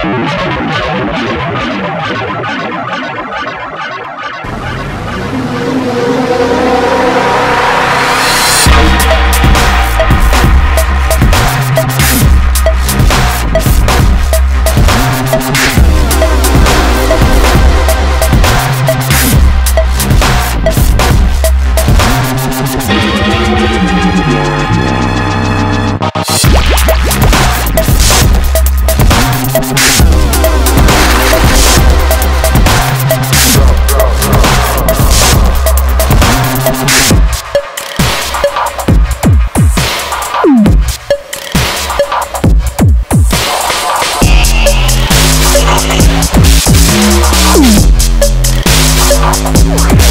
Thank Ух,